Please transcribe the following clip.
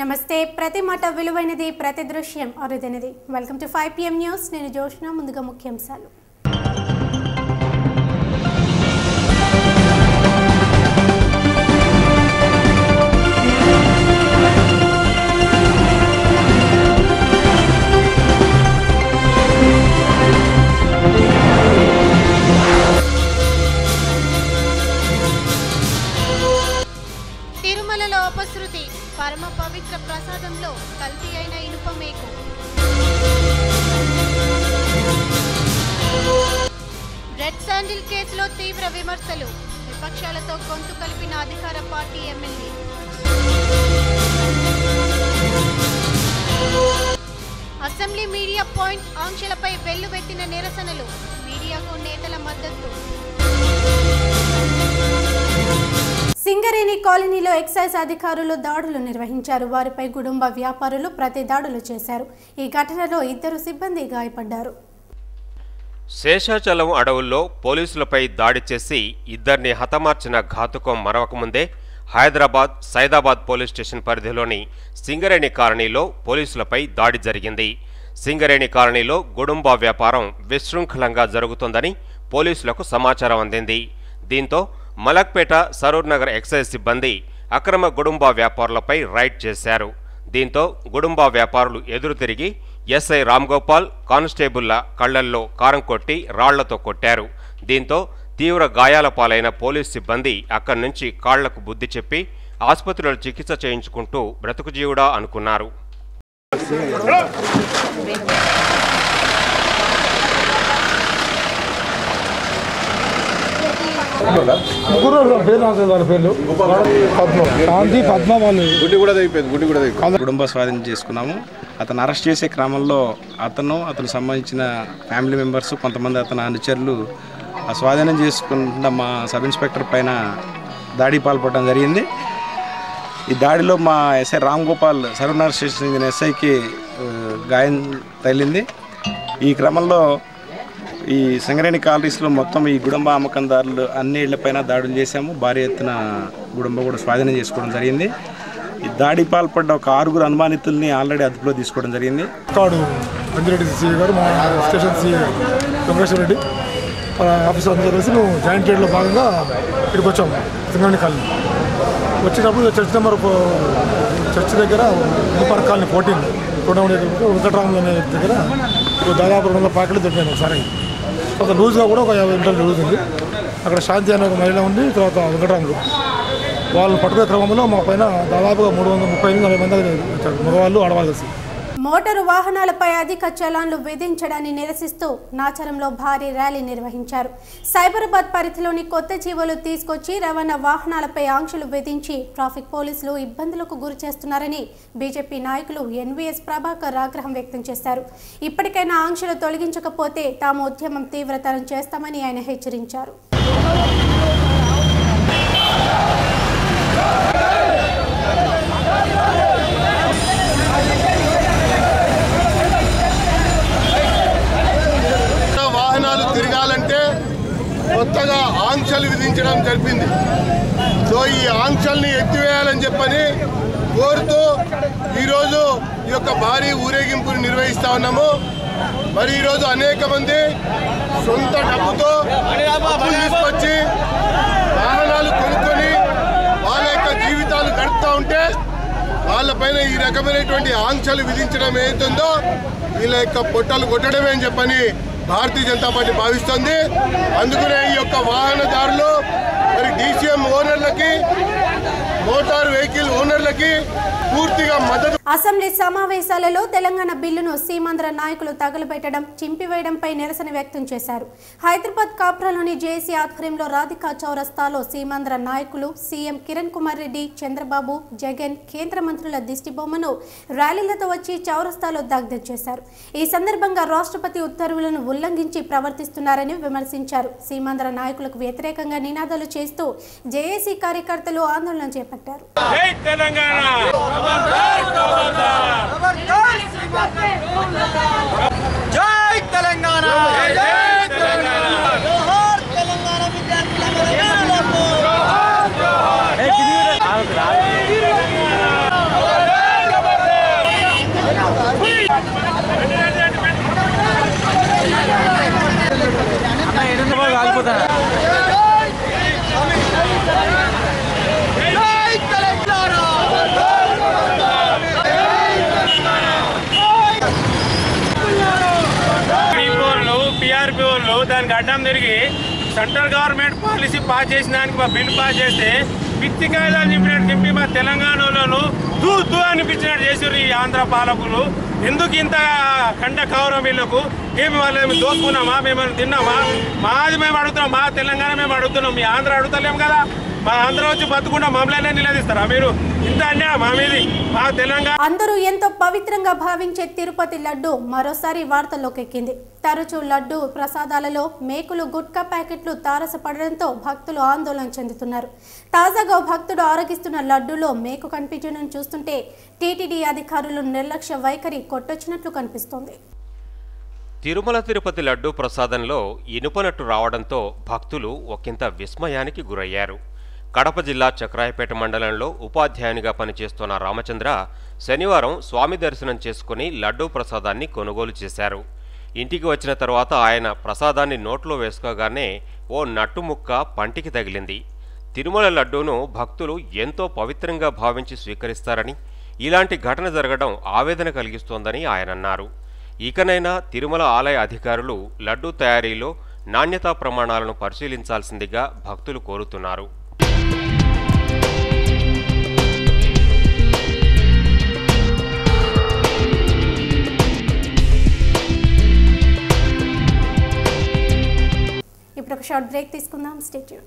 నమస్తే. ప్రతి మాట విలువైనది ప్రతి దృశ్యం అరుదైనది. Welcome to five PM news నేను జోష్న ముందుగా ముఖ్యాంశాలు. తిరుమలలో అపశృతి పరమ పవిత్ర ప్రసాదంలో కల్తీ అయిన ఇనుప మేకు. రెడ్ శాండిల్ కేసులో తీవ్ర విమర్శలు. విపక్షాలతో గొంతు కలిపిన అధికార party MLA. Assembly media point ఆంక్షలపై వెల్లువెత్తిన నిరసనలు. మీడియాకు నేతల మద్దతు. సింగరేణి కాలనీలో ఎక్సైజ్ అధికారులు దాడులు నిర్వహించారు. వారిపై కుటుంబ వ్యాపారులు ప్రతి దాడులు చేశారు. ఈ ఘటనలో ఇద్దరు సిబ్బంది గాయపడ్డారు. శేషాచలం అడవుల్లో పోలీసులపై దాడి చేసి ఇద్దరిని హతమార్చిన ఘాతుకం మరవకముందే హైదరాబాద్ సైదాబాద్ పోలీస్ స్టేషన్ పరిధిలోని సింగరేణి కాలనీలో పోలీసులపై దాడి జరిగింది. సింగరేణి కాలనీలో గుడుంబా వ్యాపారం విశృంఖలంగా జరుగుతోందని పోలీసులకు సమాచారం అందింది. దీంతో మలక్పేట సరూర్ నగర్ ఎక్సైజ్ సిబ్బంది అక్రమ గుడుంబా వ్యాపారులపై రైడ్ చేశారు. దీంతో గుడుంబా వ్యాపారులు ఎదురు తిరిగి ఎస్ఐ రామ్గోపాల్ కానిస్టేబుల్ల కళ్ళల్లో కారం కొట్టి రాళ్ళతో కొట్టారు. దీంతో తీవ్ర గాయాల పాలైన పోలీస్ సిబ్బంది అక్కడి నుంచి కాళ్ళకు బుద్ధి చెప్పి ఆసుపత్రిలో చికిత్స చేయించుకుంటూ బ్రతుకుజీవుడా అనుకున్నారు. ముగ్గురు పేరు వాళ్ళ పేర్లు. పద్మ శాంతి పద్మ వాళ్ళు. గుడ్డి కూడా అయిపోయింది గుడ్డి కూడా అయిపోయింది కుటుంబ స్వాధీనం చేసుకున్నాము. అతను అరెస్ట్ చేసే క్రమంలో అతను అతను సంబంధించిన ఫ్యామిలీ మెంబర్స్ కొంతమంది అతని అనుచరులు ఆ స్వాధీనం చేసుకున్న మా సబ్ ఇన్స్పెక్టర్ పైన దాడి పాల్పడడం జరిగింది. ఈ దాడిలో మా ఎస్ఐ రామ్ గోపాల్ సర్వనగర్ స్టేషన్ చెందిన ఎస్ఐకి గాయం తగిలింది. ఈ క్రమంలో ఈ సంగరేణి కాలనీస్లో మొత్తం ఈ గుడంబ అమ్మకందారులు అన్ని ఇళ్ళపైన దాడులు చేశాము. భారీ ఎత్తున గుడంబ కూడా స్వాధీనం చేసుకోవడం జరిగింది. ఈ దాడి పాల్పడ్డ ఒక ఆరుగురు అనుమానితుల్ని ఆల్రెడీ అదుపులో తీసుకోవడం జరిగింది. కాడు అంజిరెడ్డి సిఐ గారు మా station CI Venkateswara Reddy officer అందరూ కలిసి మేము జాయింట్ ట్రేడ్లో భాగంగా ఇక్కడికి వచ్చాము సింగరేణి కాలనీ. వచ్చేటప్పుడు చర్చ్ నెంబర్ చర్చ్ దగ్గర ముప్పర్ కాలనీ ఫోర్టీన్ టూర్నమెంట్ దగ్గర వెంకటరాములు అనే దగ్గర దాదాపు రెండు వందల ప్యాకెట్లు దొరికాయి ఒకసారి. ఒక లూజ్గా కూడా ఒక యాభై లీటర్లు జరుగుతుంది. అక్కడ శాంతి అనే ఒక మహిళ ఉంది తర్వాత వెంకటరాములు వాళ్ళు పట్టుకునే క్రమంలో మా పైన దాదాపుగా మూడు వందల ముప్పై ఎనిమిది నలభై మంది వచ్చారు. మగవాళ్ళు ఆడవాళ్ళు కలిసి. మోటారు వాహనాలపై అధిక చలాన్లు విధించడాన్ని నిరసిస్తూ నాచరంలో భారీ ర్యాలీ నిర్వహించారు. సైబరాబాద్ పరిధిలోని కొత్త జీవోలు తీసుకొచ్చి రవాణా వాహనాలపై ఆంక్షలు విధించి ట్రాఫిక్ పోలీసులు ఇబ్బందులకు గురి చేస్తున్నారని బీజేపీ నాయకులు ఎన్వీఎస్ ప్రభాకర్ ఆగ్రహం వ్యక్తం చేశారు. ఇప్పటికైనా ఆంక్షలు తొలగించకపోతే తాము ఉద్యమం తీవ్రతరం చేస్తామని ఆయన హెచ్చరించారు వాహనాలు తిరగాలంటే కొత్తగా ఆంక్షలు విధించడం సో ఈ ఆంక్షల్ని ఎత్తివేయాలని చెప్పని కోరుతూ ఈరోజు ఈ యొక్క భారీ ఊరేగింపుని నిర్వహిస్తా ఉన్నాము. మరి ఈరోజు అనేక మంది సొంత డబ్బుతో తీసుకొచ్చి వాహనాలు కొనుక్కొని వాళ్ళ యొక్క జీవితాలు గడుపుతూ ఉంటే వాళ్ళపైన ఈ రకమైనటువంటి ఆంక్షలు విధించడం ఏదైతుందో వీళ్ళ యొక్క పొట్టలు కొట్టడమే అని చెప్పని భారతీయ జనతా పార్టీ భావిస్తుంది. అందుకనే ఈ యొక్క వాహనదారులు మరి డీసీఎం ఓనర్లకి మోటార్ వెహికల్ ఓనర్లకి పూర్తిగా మద్దతు అసెంబ్లీ సమావేశాలలో తెలంగాణ బిల్లును సీమాంధ్ర నాయకులు తగలబెట్టడం చింపివేయడంపై నిరసన వ్యక్తం చేశారు. హైదరాబాద్ కాప్రాలోని జేసీ ఆధ్వర్యంలో రాధికా చౌరస్తాలో సీమాంధ్ర నాయకులు సీఎం కిరణ్ కుమార్ రెడ్డి చంద్రబాబు జగన్ కేంద్ర మంత్రుల దిష్టిబొమ్మను ర్యాలీలతో వచ్చి చౌరస్తాలో దగ్ధం చేశారు. ఈ సందర్భంగా రాష్ట్రపతి ఉత్తర్వులను ఉల్లంఘించి ప్రవర్తిస్తున్నారని విమర్శించారు. సీమాంధ్ర నాయకులకు వ్యతిరేకంగా నినాదాలు చేస్తూ జేఏసీ కార్యకర్తలు ఆందోళన చేపట్టారు. కాలిపోతా గడ్డం తిరిగి సెంట్రల్ గవర్నమెంట్ పాలసీ పాస్ చేసిన దానికి మా బిల్ పాస్ చేస్తే పిచ్చి కాయలు నింపినట్టు నింపి మా తెలంగాణలోను దూ దూ అనిపించినట్టు చేసారు ఈ ఆంధ్ర పాలకులు. ఎందుకు ఇంత కంట కౌరం వీళ్ళకు? ఏమి వాళ్ళు దోసుకున్నామా మేము తిన్నామా? మాది మేము అడుగుతున్నాం మా తెలంగాణ మేము అడుగుతున్నాం మీ ఆంధ్ర అడుగుతలేం కదా. మా ఆంధ్ర వచ్చి బతుకుండా మమ్మల్ని నిలదీస్తారా? మీరు ఇంత అన్యాయం మా మీది. మా తెలంగాణ అందరూ ఎంతో పవిత్రంగా భావించే తిరుపతి లడ్డు మరోసారి వార్తల్లోకి ఎక్కింది. తరచూ లడ్డు ప్రసాదాలలో మేకులు గుట్కా ప్యాకెట్లు తారసపడడంతో భక్తులు ఆందోళన చెందుతున్నారు. తాజాగా భక్తుడు ఆరగిస్తున్న లడ్డూలో మేకు కనిపించడం చూస్తుంటే టీటీడీ అధికారులు నిర్లక్ష్య వైఖరి కొట్టొచ్చినట్లు కనిపిస్తోంది. తిరుమల తిరుపతి లడ్డూ ప్రసాదంలో ఇనుపనట్టు రావడంతో భక్తులు ఒకంత విస్మయానికి గురయ్యారు. కడప జిల్లా చక్రాయపేట మండలంలో ఉపాధ్యాయునిగా పనిచేస్తున్న రామచంద్ర శనివారం స్వామి దర్శనం చేసుకుని లడ్డూ ప్రసాదాన్ని కొనుగోలు చేశారు. ఇంటికి వచ్చిన తర్వాత ఆయన ప్రసాదాన్ని నోట్లో వేసుకోగానే ఓ నట్టుముక్క పంటికి తగిలింది. తిరుమల లడ్డూను భక్తులు ఎంతో పవిత్రంగా భావించి స్వీకరిస్తారని ఇలాంటి ఘటన జరగడం ఆవేదన కలిగిస్తోందని ఆయన అన్నారు. ఇకనైనా తిరుమల ఆలయ అధికారులు లడ్డూ తయారీలో నాణ్యతా ప్రమాణాలను పరిశీలించాల్సిందిగా భక్తులు కోరుతున్నారు. షార్ట్ బ్రేక్ తీసుకుందాం. స్టేట్యూన్